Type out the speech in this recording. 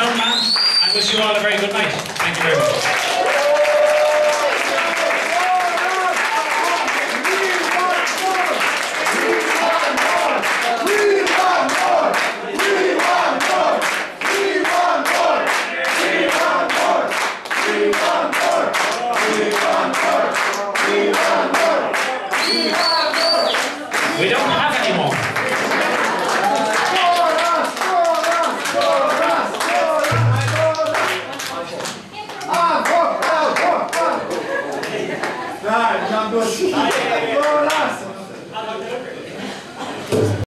I sound wish you all a very good night. Thank you very much.